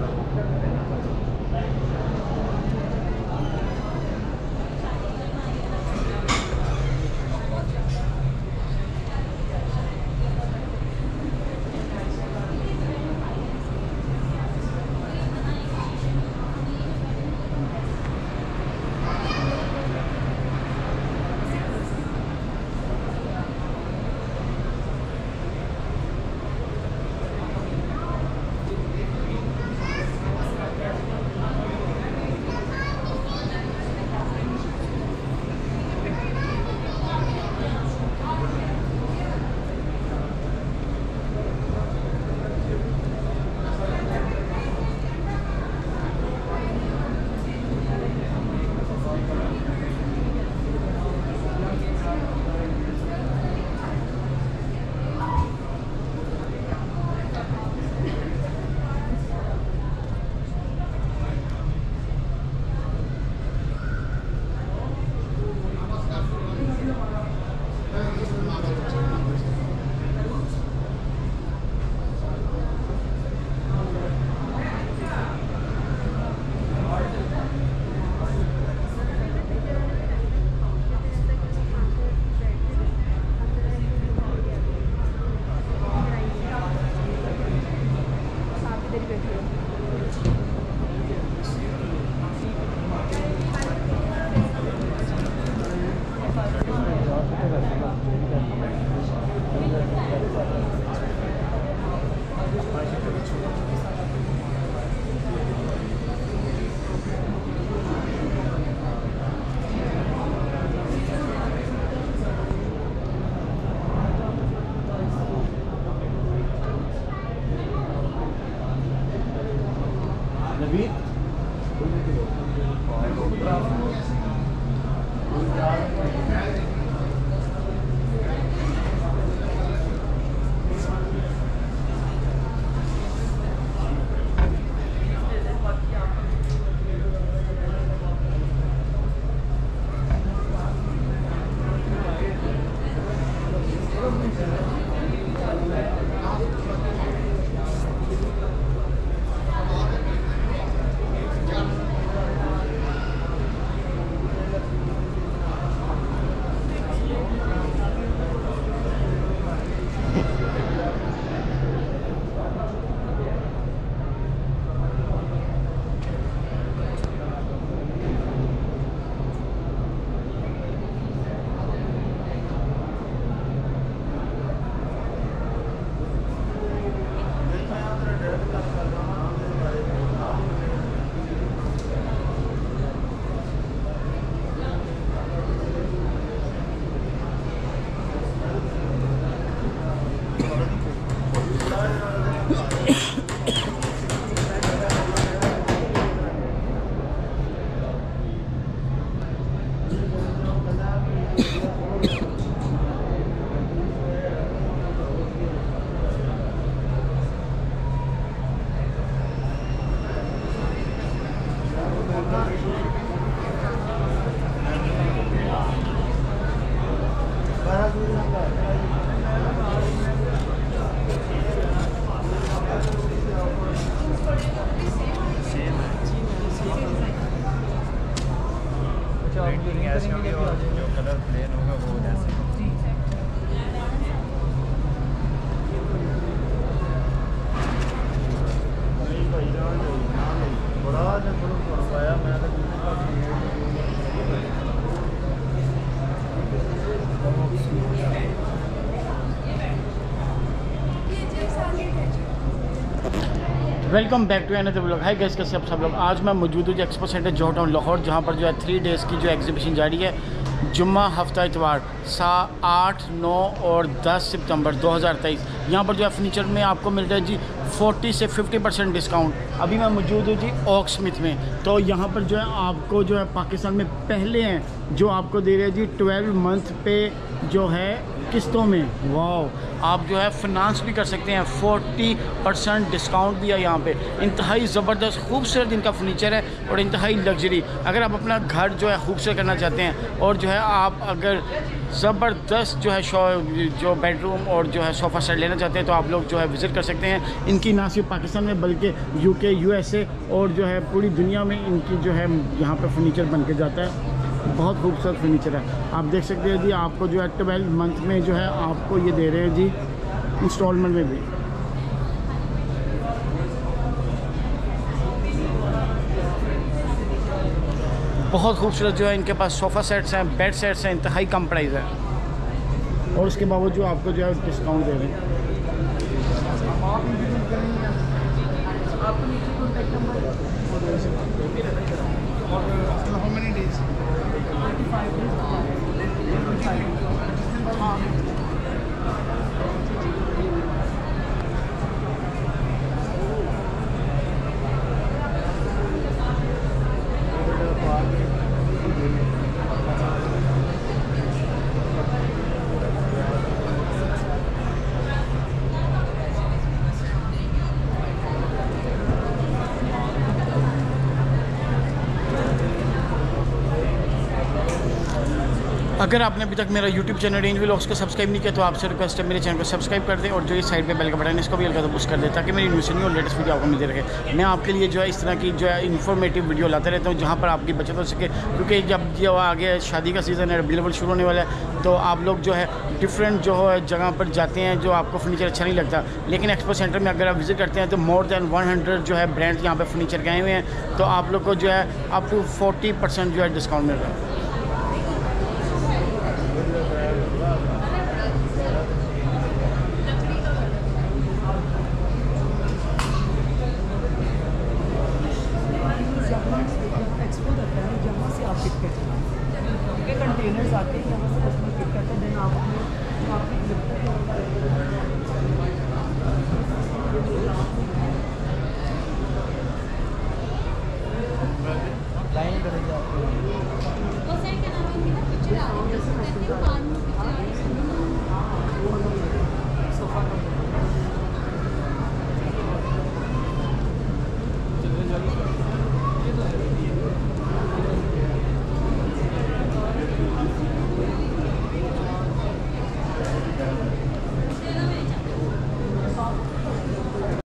Thank you. Welcome back to an blog hi guys कैसे आप सब लोग? आज मैं मौजूद हूँ जो एक्सपो सेंटर जो टाउन लाहौर, जहाँ पर जो है थ्री डेज़ की जो एग्जीबिशन जारी है। जुम्मा, हफ़्ता, इतवार सा आठ, नौ और दस सितंबर 2023 यहाँ पर जो है फर्नीचर में आपको मिल रहा है जी 40 से 50 परसेंट डिस्काउंट अभी मैं मौजूद हूँ जी ऑक स्मिथ में। तो यहाँ पर जो है आपको जो है पाकिस्तान में पहले हैं जो आपको दे रहे हैं जी 12 मंथ पे जो है किस्तों में। वाह आप जो है फिनांस भी कर सकते हैं। 40 परसेंट डिस्काउंट भी है यहाँ पे। इंतहाई ज़बरदस्त, खूबसूरत इनका फर्नीचर है और इंतहाई लग्जरी अगर आप अपना घर जो है खूबसूरत करना चाहते हैं और जो है आप अगर ज़बरदस्त जो है शो, जो बेडरूम और जो है सोफ़ा सेट लेना चाहते हैं तो आप लोग जो है विज़िट कर सकते हैं। इनकी ना सिर्फ़ पाकिस्तान में बल्कि यूके यूएसए और जो है पूरी दुनिया में इनकी जो है यहाँ पर फर्नीचर बन के जाता है। बहुत खूबसूरत फर्नीचर है। आप देख सकते हैं जी आपको जो है ट्वेल्व मंथ में जो है आपको ये दे रहे हैं जी इंस्टॉलमेंट में भी। बहुत खूबसूरत जो है इनके पास सोफ़ा सेट्स हैं बेड सेट्स हैं इंतहाई कम प्राइस है। और उसके बावजूद आपको जो है डिस्काउंट दे रहे हैं। How many days? अगर आपने अभी तक मेरा यूट्यूब चैनल रेंज व्लॉग्स को सब्सक्राइब नहीं किया तो आपसे रिक्वेस्ट है, मेरे चैनल को सब्सक्राइब कर दें और जो ये साइड पे बेल का बटन है, इसको भी हल्का पुश कर दें, ताकि मेरी न्यूज़ न्यू और लेटेस्ट वीडियो आपको मिलती रहे। मैं आपके लिए जो है, इस तरह की जो है इन्फॉर्मेटिव वीडियो लाते रहता हूँ, जहाँ पर आपकी बचत हो सके। क्योंकि जब जो आगे शादी का सीज़न है, बिल्कुल शुरू होने वाला है तो आप लोग जो है डिफरेंट जो है, जगह पर जाते हैं, जो आपको फर्नीचर अच्छा नहीं लगता। लेकिन एक्सपो सेंटर में अगर आप विज़िट करते हैं तो मोर देन वन हंड्रेड जो है ब्रांड यहाँ पर फर्नीचर गए हुए हैं तो आप लोग को जो है आपको टू फोर्टी परसेंट जो है डिस्काउंट मिल रहा है।